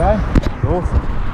today. Awesome.